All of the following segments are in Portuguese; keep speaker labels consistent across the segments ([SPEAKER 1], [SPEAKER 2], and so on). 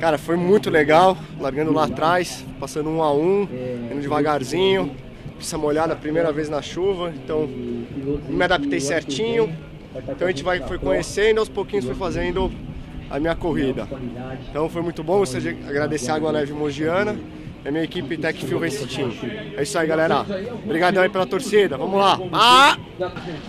[SPEAKER 1] Cara, foi muito legal, largando lá atrás, passando um a um, indo devagarzinho, pista molhada a primeira vez na chuva, então me adaptei certinho. Então a gente vai, foi conhecendo, aos pouquinhos foi fazendo a minha corrida. Então foi muito bom, você agradecer a Água Neve Mogiana é minha equipe Tech Fuel Race Team. É isso aí, galera. Obrigadão aí pela torcida. Vamos lá. Ah!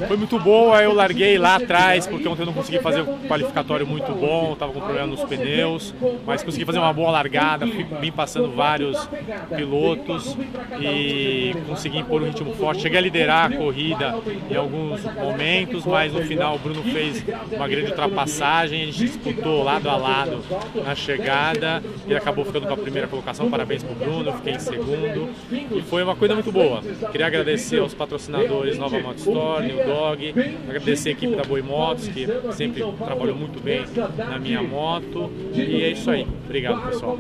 [SPEAKER 2] Foi muito boa, eu larguei lá atrás, porque ontem eu não consegui fazer um qualificatório muito bom, tava com problema nos pneus, mas consegui fazer uma boa largada, vim passando vários pilotos e consegui impor um ritmo forte. Cheguei a liderar a corrida em alguns momentos, mas no final o Bruno fez uma grande ultrapassagem, a gente disputou lado a lado na chegada e acabou ficando com a primeira colocação. Parabéns pro Bruno Bruno, fiquei em segundo. E foi uma coisa muito boa. Queria agradecer aos patrocinadores Nova Moto Store, New Dog, agradecer a equipe da Boi Motos, que sempre trabalhou muito bem na minha moto. E é isso aí. Obrigado, pessoal.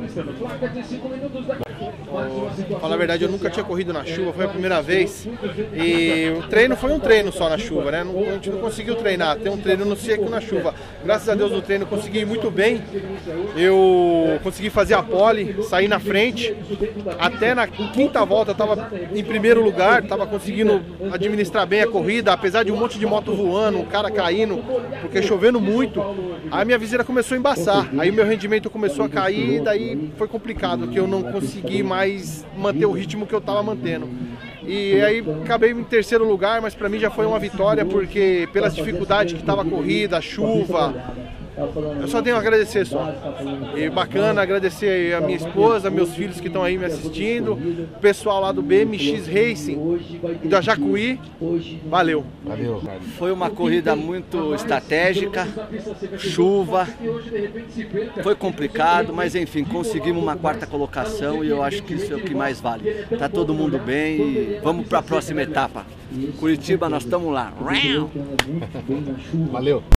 [SPEAKER 3] Falar a verdade, eu nunca tinha corrido na chuva, foi a primeira vez. E o treino foi um treino só na chuva, né? A gente não conseguiu treinar, tem um treino no seco na chuva. Graças a Deus no treino consegui muito bem. Eu consegui fazer a pole, sair na frente. Até na quinta volta estava em primeiro lugar, estava conseguindo administrar bem a corrida, apesar de um monte de moto voando, um cara caindo, porque chovendo muito. Aí minha viseira começou a embaçar, aí meu rendimento começou a cair, daí foi complicado, que eu não consegui mais manter o ritmo que eu estava mantendo. E aí acabei em terceiro lugar, mas para mim já foi uma vitória porque pelas dificuldades que estava a corrida, a chuva, eu só tenho a agradecer só. E bacana, agradecer a minha esposa, meus filhos que estão aí me assistindo, o pessoal lá do BMX Racing, da Jacuí. Valeu.
[SPEAKER 4] Valeu. Foi uma corrida muito estratégica, chuva, foi complicado, mas enfim, conseguimos uma quarta colocação e eu acho que isso é o que mais vale. Tá todo mundo bem e vamos para a próxima etapa. Curitiba, nós estamos lá.
[SPEAKER 5] Valeu.